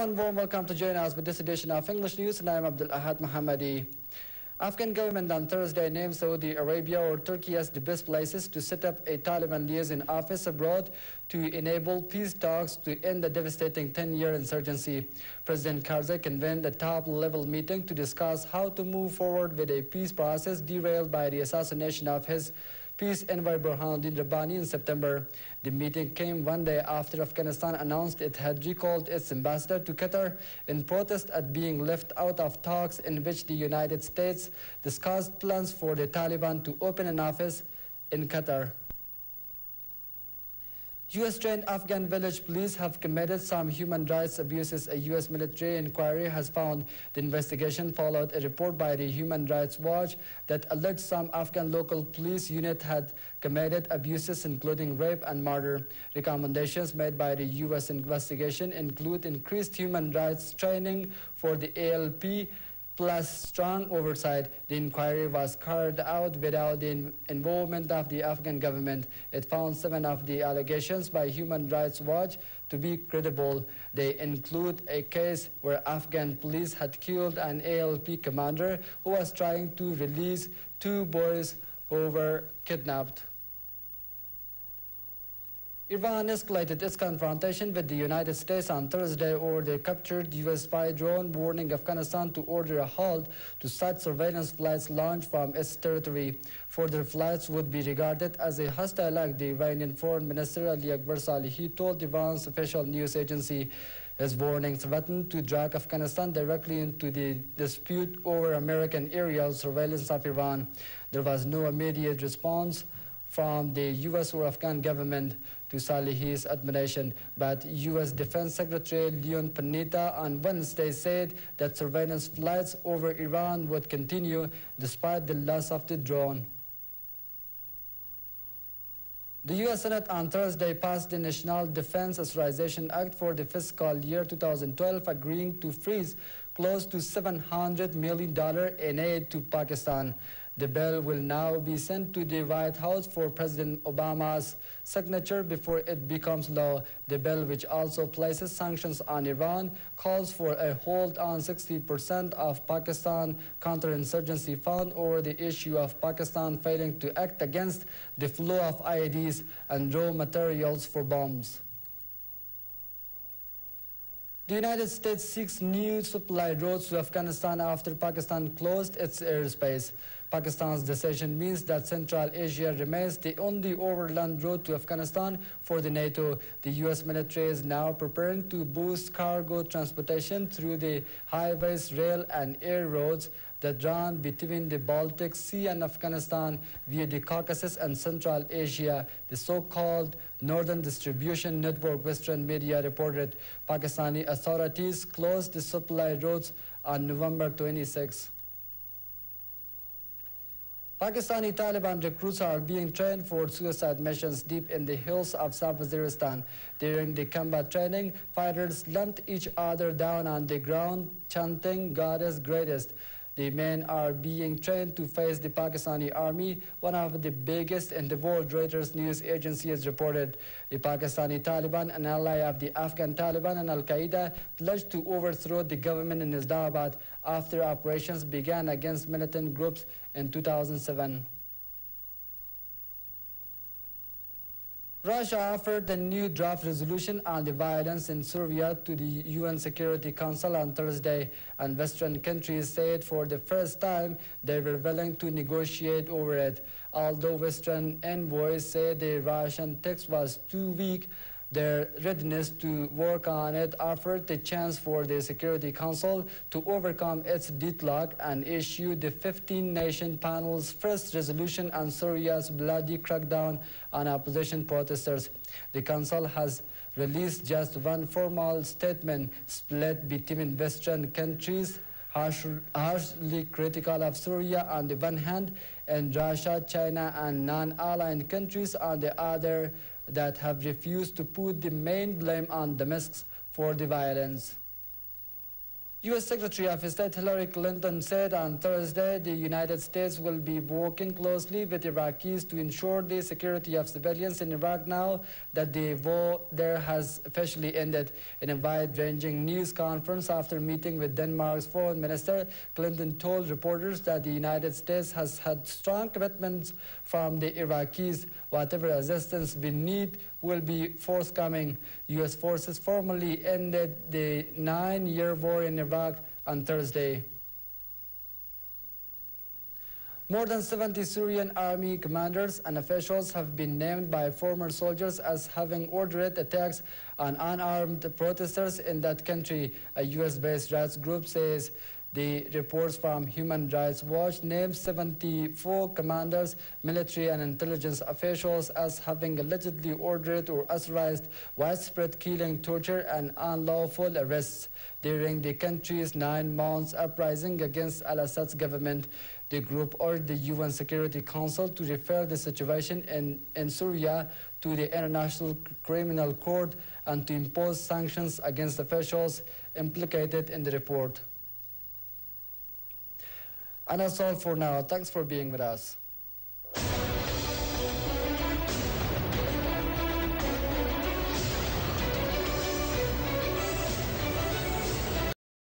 Hello and warm welcome to join us with this edition of English News and I am Abdul Ahad Mohammadi. Afghan government on Thursday named Saudi Arabia or Turkey as the best places to set up a Taliban liaison office abroad to enable peace talks to end the devastating 10-year insurgency. President Karzai convened a top-level meeting to discuss how to move forward with a peace process derailed by the assassination of his peace envoy Burhanuddin Rabbani in September. The meeting came one day after Afghanistan announced it had recalled its ambassador to Qatar in protest at being left out of talks in which the United States discussed plans for the Taliban to open an office in Qatar. U.S.-trained Afghan village police have committed some human rights abuses. A U.S. military inquiry has found the investigation followed a report by the Human Rights Watch that alleged some Afghan local police unit had committed abuses including rape and murder. Recommendations made by the U.S. investigation include increased human rights training for the ALP plus strong oversight. The inquiry was carried out without the involvement of the Afghan government. It found seven of the allegations by Human Rights Watch to be credible. They include a case where Afghan police had killed an ALP commander who was trying to release two boys who were kidnapped. Iran escalated its confrontation with the United States on Thursday over the captured U.S. spy drone, warning Afghanistan to order a halt to such surveillance flights launched from its territory. Further flights would be regarded as a hostile act, the Iranian Foreign Minister Ali Akbar Salehi told Iran's official news agency. His warning threatened to drag Afghanistan directly into the dispute over American aerial surveillance of Iran. There was no immediate response from the U.S. or Afghan government to Salehi's admiration, but U.S. Defense Secretary Leon Panetta on Wednesday said that surveillance flights over Iran would continue despite the loss of the drone. The U.S. Senate on Thursday passed the National Defense Authorization Act for the fiscal year 2012, agreeing to freeze close to $700 million in aid to Pakistan. The bill will now be sent to the White House for President Obama's signature before it becomes law. The bill, which also places sanctions on Iran, calls for a hold on 60% of Pakistan counterinsurgency fund over the issue of Pakistan failing to act against the flow of IEDs and raw materials for bombs. The United States seeks new supply routes to Afghanistan after Pakistan closed its airspace. Pakistan's decision means that Central Asia remains the only overland route to Afghanistan for the NATO. The U.S. military is now preparing to boost cargo transportation through the highways, rail, and air roads that run between the Baltic Sea and Afghanistan via the Caucasus and Central Asia, the so-called Northern Distribution Network, Western media reported Pakistani authorities closed the supply routes on November 26. Pakistani Taliban recruits are being trained for suicide missions deep in the hills of South Waziristan. During the combat training, fighters lumped each other down on the ground, chanting God is greatest. The men are being trained to face the Pakistani army, one of the biggest in the world, Reuters news agency has reported. The Pakistani Taliban, an ally of the Afghan Taliban and Al-Qaeda, pledged to overthrow the government in Islamabad after operations began against militant groups in 2007. Russia offered a new draft resolution on the violence in Syria to the UN Security Council on Thursday, and Western countries said for the first time they were willing to negotiate over it. Although Western envoys said the Russian text was too weak, their readiness to work on it offered the chance for the Security Council to overcome its deadlock and issue the 15-nation panel's first resolution on Syria's bloody crackdown on opposition protesters. The Council has released just one formal statement split between Western countries harshly critical of Syria on the one hand and Russia, China, and non-aligned countries on the other that have refused to put the main blame on the Damascus for the violence. U.S. Secretary of State Hillary Clinton said on Thursday the United States will be working closely with Iraqis to ensure the security of civilians in Iraq now that the war there has officially ended. In a wide-ranging news conference after meeting with Denmark's foreign minister, Clinton told reporters that the United States has had strong commitments from the Iraqis. Whatever assistance we need will be forthcoming. U.S. forces formally ended the nine-year war in Iraq on Thursday. More than 70 Syrian army commanders and officials have been named by former soldiers as having ordered attacks on unarmed protesters in that country, a U.S.-based rights group says. The reports from Human Rights Watch named 74 commanders, military and intelligence officials as having allegedly ordered or authorized widespread killing, torture, and unlawful arrests during the country's nine months uprising against al-Assad's government. The group urged the UN Security Council to refer the situation in, in Syria to the International Criminal Court and to impose sanctions against officials implicated in the report. And that's all for now. Thanks for being with us.